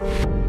you